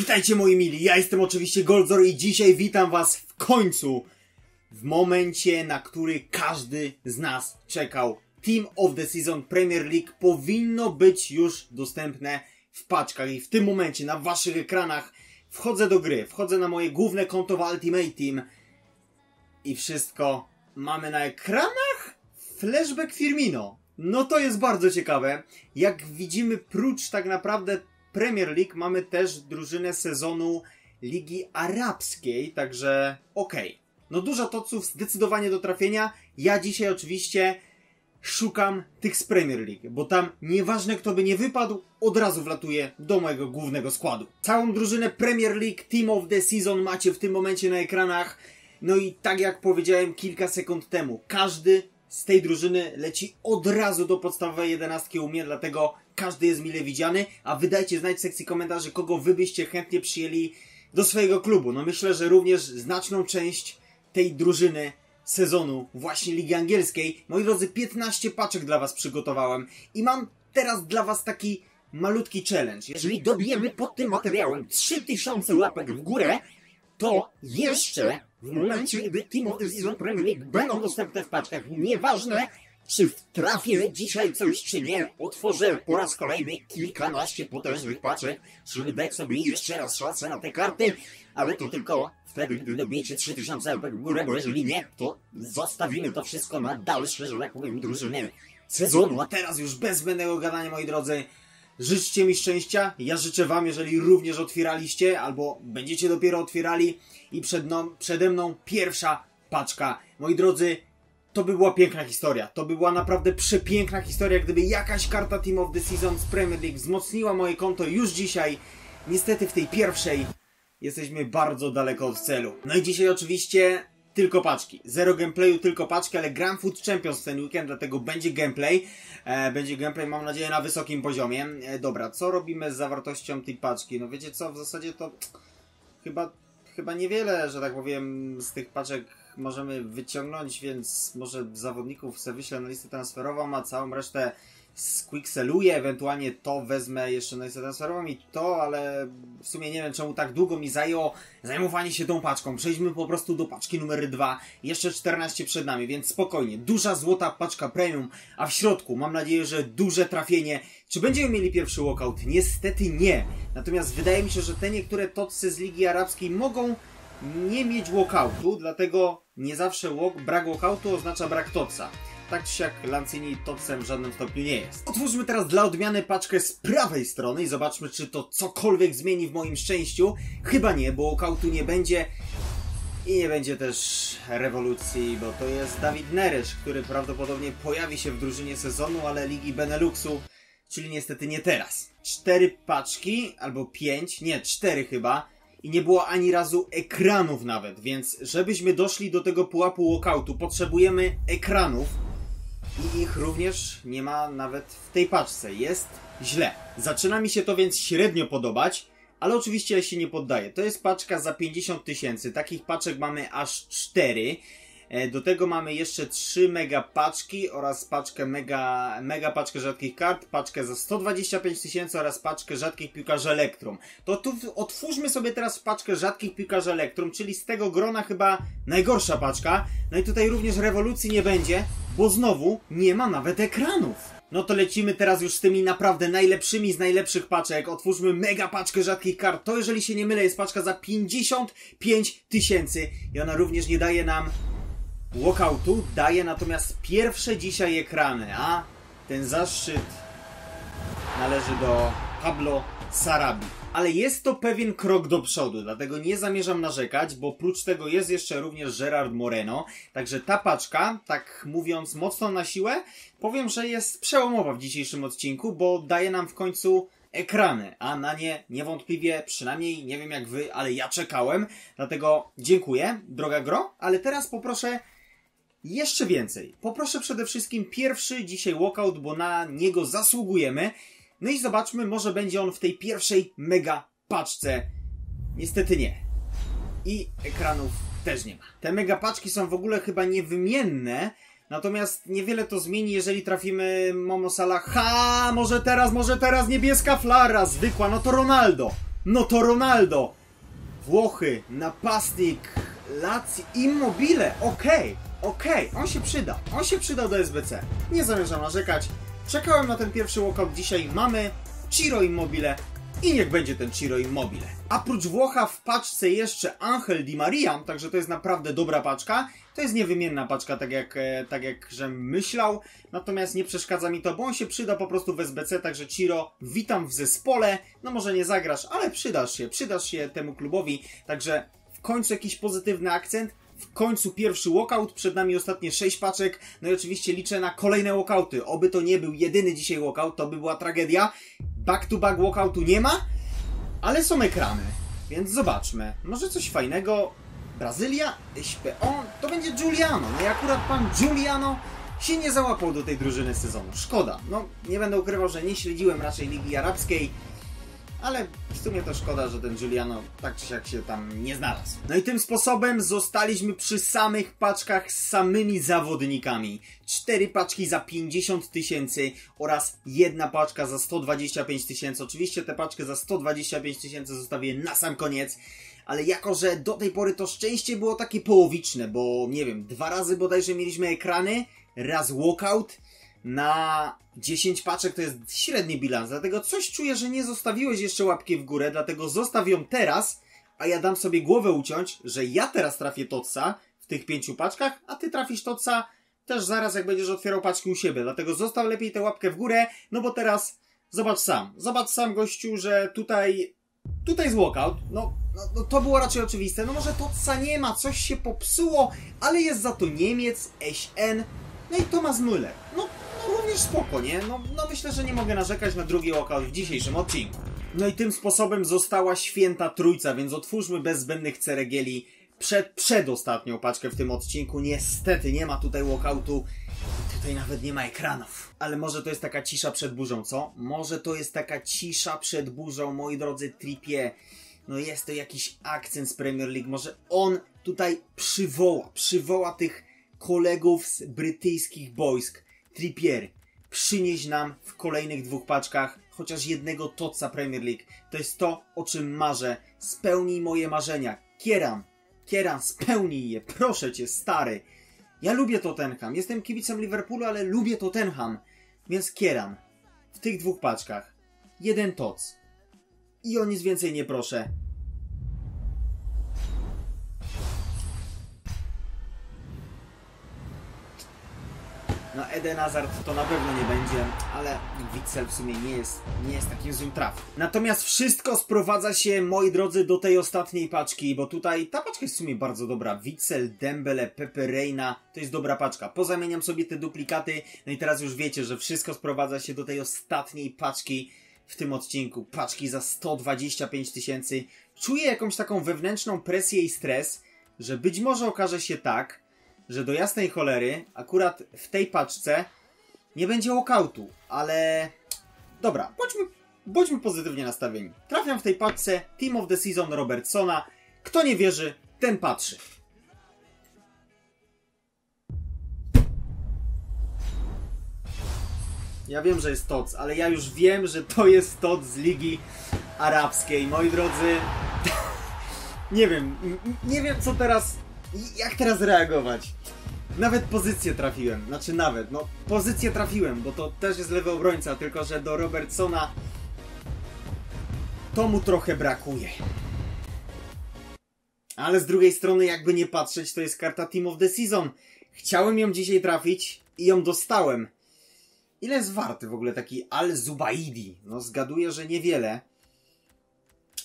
Witajcie moi mili, ja jestem oczywiście Goldzor i dzisiaj witam was w końcu w momencie, na który każdy z nas czekał. Team of the Season Premier League powinno być już dostępne w paczkach i w tym momencie na waszych ekranach wchodzę do gry, wchodzę na moje główne konto w Ultimate Team i wszystko mamy na ekranach? Flashback Firmino. No to jest bardzo ciekawe. Jak widzimy, prócz tak naprawdę Premier League mamy też drużynę sezonu Ligi Arabskiej, także okej. Okay. No dużo toców zdecydowanie do trafienia. Ja dzisiaj oczywiście szukam tych z Premier League, bo tam nieważne kto by nie wypadł, od razu wlatuje do mojego głównego składu. Całą drużynę Premier League Team of the Season macie w tym momencie na ekranach. No i tak jak powiedziałem kilka sekund temu, każdy z tej drużyny leci od razu do podstawowej jedenastki u mnie, dlatego każdy jest mile widziany, a wydajcie znać w sekcji komentarzy, kogo wy byście chętnie przyjęli do swojego klubu. No myślę, że również znaczną część tej drużyny sezonu właśnie Ligi Angielskiej. Moi drodzy, 15 paczek dla was przygotowałem i mam teraz dla was taki malutki challenge. Jeżeli dobijemy pod tym materiałem 3000 łapek w górę, to jeszcze w momencie, gdy Team of the Season Premier League będą dostępne w paczkach, nieważne czy trafię dzisiaj coś, czy nie, otworzę po raz kolejny kilkanaście potężnych paczek, żeby dać sobie jeszcze raz szansę na te karty, ale to tylko wtedy, gdy dobijecie 3000 łapek w górę, bo jeżeli nie, to zostawimy to wszystko na dalsze, że tak powiem, drużyny sezonu. A teraz już bez zbędnego gadania, moi drodzy, życzcie mi szczęścia. Ja życzę wam, jeżeli również otwieraliście, albo będziecie dopiero otwierali i przed mną, przede mną pierwsza paczka. Moi drodzy, to by była piękna historia. To by była naprawdę przepiękna historia, gdyby jakaś karta Team of the Season z Premier League wzmocniła moje konto już dzisiaj. Niestety w tej pierwszej jesteśmy bardzo daleko od celu. No i dzisiaj oczywiście tylko paczki. Zero gameplayu, tylko paczki, ale gram Food Champions ten weekend, dlatego będzie gameplay. E, będzie gameplay, mam nadzieję, na wysokim poziomie. E, dobra, co robimy z zawartością tej paczki? No wiecie co, w zasadzie to chyba, chyba niewiele, że tak powiem, z tych paczek możemy wyciągnąć, więc może zawodników sobie wyślę na listę transferową, a całą resztę squickseluję, ewentualnie to wezmę jeszcze na listę transferową i to, ale w sumie nie wiem czemu tak długo mi zajęło zajmowanie się tą paczką. Przejdźmy po prostu do paczki numer 2, jeszcze 14 przed nami, więc spokojnie. Duża złota paczka premium, a w środku mam nadzieję, że duże trafienie. Czy będziemy mieli pierwszy walkout? Niestety nie. Natomiast wydaje mi się, że te niektóre tocy z Ligi Arabskiej mogą nie mieć walkoutu, dlatego nie zawsze walk, brak walkoutu oznacza brak toca. Tak czy siak Lancini tocem w żadnym stopniu nie jest. Otwórzmy teraz dla odmiany paczkę z prawej strony i zobaczmy, czy to cokolwiek zmieni w moim szczęściu. Chyba nie, bo walkoutu nie będzie. I nie będzie też rewolucji, bo to jest Dawid Nerysz, który prawdopodobnie pojawi się w drużynie sezonu, ale Ligi Beneluxu, czyli niestety nie teraz. Cztery paczki, albo pięć, nie, cztery chyba i nie było ani razu ekranów nawet, więc żebyśmy doszli do tego pułapu walkoutu, potrzebujemy ekranów i ich również nie ma nawet w tej paczce. Jest źle. Zaczyna mi się to więc średnio podobać, ale oczywiście ja się nie poddaję. To jest paczka za 50 tysięcy. Takich paczek mamy aż 4. E, do tego mamy jeszcze 3 mega paczki oraz paczkę mega, mega paczkę rzadkich kart, paczkę za 125 tysięcy oraz paczkę rzadkich piłkarzy Elektrum. To tu otwórzmy sobie teraz paczkę rzadkich piłkarzy Elektrum, czyli z tego grona chyba najgorsza paczka. No i tutaj również rewolucji nie będzie, bo znowu nie ma nawet ekranów. No to lecimy teraz już z tymi naprawdę najlepszymi z najlepszych paczek. Otwórzmy mega paczkę rzadkich kart. To jeżeli się nie mylę jest paczka za 55 tysięcy i ona również nie daje nam walkoutu daje natomiast pierwsze dzisiaj ekrany, a ten zaszczyt należy do Pablo Sarabi. Ale jest to pewien krok do przodu, dlatego nie zamierzam narzekać, bo oprócz tego jest jeszcze również Gerard Moreno. Także ta paczka, tak mówiąc mocno na siłę, powiem, że jest przełomowa w dzisiejszym odcinku, bo daje nam w końcu ekrany, a na nie niewątpliwie, przynajmniej nie wiem jak wy, ale ja czekałem. Dlatego dziękuję, droga gro, ale teraz poproszę jeszcze więcej. Poproszę przede wszystkim pierwszy dzisiaj walkout, bo na niego zasługujemy. No i zobaczmy, może będzie on w tej pierwszej mega paczce. Niestety nie. I ekranów też nie ma. Te mega paczki są w ogóle chyba niewymienne. Natomiast niewiele to zmieni, jeżeli trafimy Momo Salah. Ha! Może teraz, może teraz niebieska flara, zwykła, no to Ronaldo. No to Ronaldo! Włochy, napastnik, Lazio, Immobile, okej, okej, on się przyda, on się przydał do SBC. Nie zamierzam narzekać. Czekałem na ten pierwszy walkout dzisiaj, mamy Ciro Immobile i niech będzie ten Ciro Immobile. A prócz Włocha w paczce jeszcze Angel Di Maria, także to jest naprawdę dobra paczka. To jest niewymienna paczka, tak jak, e, tak jak żem myślał, natomiast nie przeszkadza mi to, bo on się przyda po prostu w SBC, także Ciro, witam w zespole. No może nie zagrasz, ale przydasz się, przydasz się temu klubowi, także w końcu jakiś pozytywny akcent. W końcu pierwszy walkout, przed nami ostatnie 6 paczek, no i oczywiście liczę na kolejne walkouty. Oby to nie był jedyny dzisiaj walkout, to by była tragedia. Back to back walkoutu nie ma, ale są ekrany, więc zobaczmy. Może coś fajnego. Brazylia, SPO, to będzie Giuliano. No i akurat pan Giuliano się nie załapał do tej drużyny sezonu. Szkoda. No, nie będę ukrywał, że nie śledziłem raczej Ligi Arabskiej, ale w sumie to szkoda, że ten Giuliano tak czy siak się tam nie znalazł. No i tym sposobem zostaliśmy przy samych paczkach z samymi zawodnikami. Cztery paczki za 50 tysięcy oraz jedna paczka za 125 tysięcy. Oczywiście tę paczkę za 125 tysięcy zostawię na sam koniec. Ale jako, że do tej pory to szczęście było takie połowiczne, bo nie wiem, dwa razy bodajże mieliśmy ekrany, raz walkout, na 10 paczek to jest średni bilans, dlatego coś czuję, że nie zostawiłeś jeszcze łapki w górę, dlatego zostaw ją teraz, a ja dam sobie głowę uciąć, że ja teraz trafię Totsa w tych pięciu paczkach, a ty trafisz Totsa też zaraz jak będziesz otwierał paczki u siebie, dlatego zostaw lepiej tę łapkę w górę, no bo teraz zobacz sam, zobacz sam gościu, że tutaj, tutaj jest walkout, no, no, no to było raczej oczywiste, no może Totsa nie ma, coś się popsuło, ale jest za to Niemiec, SN, no i Thomas Müller, no również spoko, nie? No, no myślę, że nie mogę narzekać na drugi walkout w dzisiejszym odcinku. No i tym sposobem została święta trójca, więc otwórzmy bez zbędnych ceregieli przed, przedostatnią paczkę w tym odcinku. Niestety nie ma tutaj walkoutu, tutaj nawet nie ma ekranów. Ale może to jest taka cisza przed burzą, co? Może to jest taka cisza przed burzą, moi drodzy Tripie. No jest to jakiś akcent z Premier League, może on tutaj przywoła, przywoła tych kolegów z brytyjskich wojsk Trippier, przynieś nam w kolejnych dwóch paczkach chociaż jednego toca Premier League. To jest to, o czym marzę. Spełnij moje marzenia. Kieran, Kieran, spełnij je. Proszę cię, stary. Ja lubię Tottenham. Jestem kibicem Liverpoolu, ale lubię Tottenham. Więc Kieran, w tych dwóch paczkach jeden toc. I o nic więcej nie proszę. No Eden Hazard to na pewno nie będzie, ale Witzel w sumie nie jest, nie jest takim złym trafem. Natomiast wszystko sprowadza się, moi drodzy, do tej ostatniej paczki, bo tutaj ta paczka jest w sumie bardzo dobra. Witzel, Dembele, Pepe Reina, to jest dobra paczka. Pozamieniam sobie te duplikaty, no i teraz już wiecie, że wszystko sprowadza się do tej ostatniej paczki w tym odcinku. Paczki za 125 tysięcy. Czuję jakąś taką wewnętrzną presję i stres, że być może okaże się tak, że do jasnej cholery akurat w tej paczce nie będzie walkoutu, ale dobra, bądźmy, bądźmy pozytywnie nastawieni. Trafiam w tej paczce Team of the Season Robertsona. Kto nie wierzy, ten patrzy. Ja wiem, że jest TOC, ale ja już wiem, że to jest TOC z Ligi Arabskiej. Moi drodzy, nie wiem, nie wiem co teraz, jak teraz reagować. Nawet pozycję trafiłem, znaczy nawet, no pozycję trafiłem, bo to też jest lewy obrońca, tylko że do Robertsona to mu trochę brakuje. Ale z drugiej strony, jakby nie patrzeć, to jest karta Team of the Season. Chciałem ją dzisiaj trafić i ją dostałem. Ile jest warty w ogóle taki Al-Zubaidi? No zgaduję, że niewiele.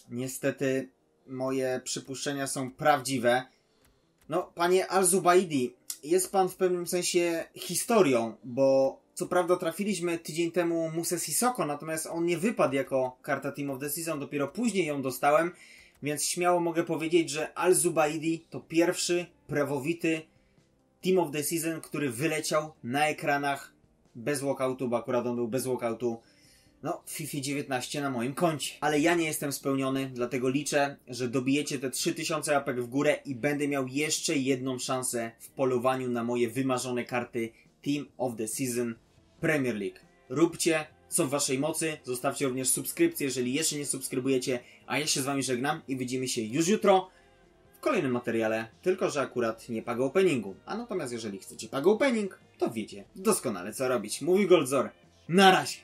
Niestety moje przypuszczenia są prawdziwe. No, panie Al-Zubaidi, jest pan w pewnym sensie historią, bo co prawda trafiliśmy tydzień temu Musę Sissoko, natomiast on nie wypadł jako karta Team of the Season, dopiero później ją dostałem, więc śmiało mogę powiedzieć, że Al-Zubaidi to pierwszy prawowity Team of the Season, który wyleciał na ekranach bez walkoutu, bo akurat on był bez walkoutu no, FIFA 19 na moim koncie. Ale ja nie jestem spełniony, dlatego liczę, że dobijecie te 3000 łapek w górę i będę miał jeszcze jedną szansę w polowaniu na moje wymarzone karty Team of the Season Premier League. Róbcie co w waszej mocy, zostawcie również subskrypcję, jeżeli jeszcze nie subskrybujecie, A ja się z wami żegnam i widzimy się już jutro w kolejnym materiale, tylko że akurat nie pago openingu. A natomiast jeżeli chcecie pago opening, to wiecie doskonale co robić. Mówi Goldzor. Na razie!